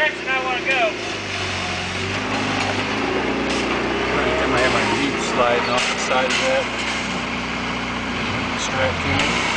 direction I want to go. Every time I have my lead sliding off the side of that, strap tuning.